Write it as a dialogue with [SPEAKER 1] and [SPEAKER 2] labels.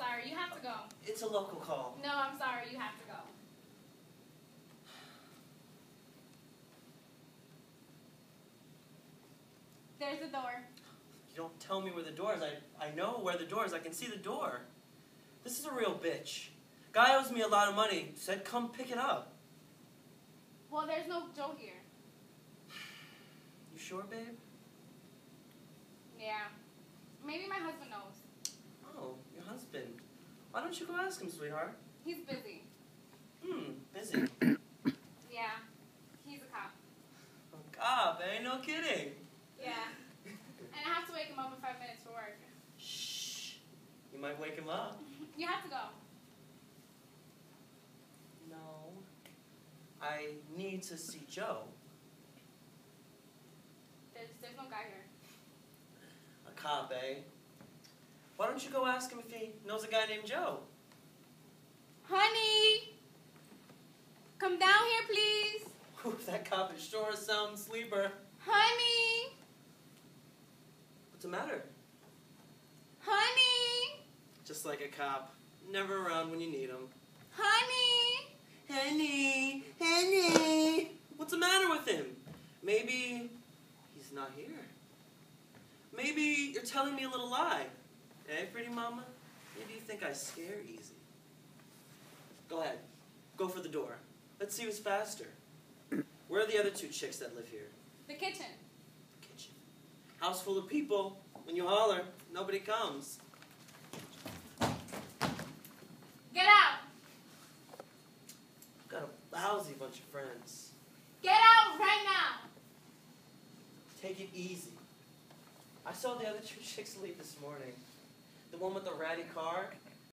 [SPEAKER 1] sorry. You have to go.
[SPEAKER 2] It's a local call.
[SPEAKER 1] No, I'm sorry. You have to go. There's the door.
[SPEAKER 2] You don't tell me where the door is. I, I know where the door is. I can see the door. This is a real bitch. Guy owes me a lot of money. Said come pick it up.
[SPEAKER 1] Well, there's no Joe here.
[SPEAKER 2] You sure, babe?
[SPEAKER 1] Yeah. Maybe my husband knows.
[SPEAKER 2] Oh, your husband. Why don't you go ask him, sweetheart?
[SPEAKER 1] He's busy.
[SPEAKER 2] Hmm, busy.
[SPEAKER 1] Yeah. He's a cop.
[SPEAKER 2] Oh, God, Ain't No kidding.
[SPEAKER 1] Yeah. And I have to wake him up in five minutes for work.
[SPEAKER 2] Shh. You might wake him up.
[SPEAKER 1] You have to go.
[SPEAKER 2] No. I need to see Joe.
[SPEAKER 1] There's, there's no guy here.
[SPEAKER 2] A cop, eh? Why don't you go ask him if he knows a guy named Joe?
[SPEAKER 1] Honey! Come down here, please.
[SPEAKER 2] Whew, that cop is sure a sound sleeper.
[SPEAKER 1] Honey!
[SPEAKER 2] What's the matter?
[SPEAKER 1] Honey!
[SPEAKER 2] Just like a cop. Never around when you need him.
[SPEAKER 1] Honey!
[SPEAKER 2] Honey, Henny! What's the matter with him? Maybe he's not here. Maybe you're telling me a little lie. Eh, pretty mama? Maybe you think I scare easy. Go ahead. Go for the door. Let's see who's faster. Where are the other two chicks that live here?
[SPEAKER 1] The kitchen.
[SPEAKER 2] The Kitchen. House full of people. When you holler, nobody comes.
[SPEAKER 1] Get out!
[SPEAKER 2] Got a lousy bunch of friends.
[SPEAKER 1] Get out right now!
[SPEAKER 2] Take it easy. I saw the other two chicks leave this morning. The one with the ratty car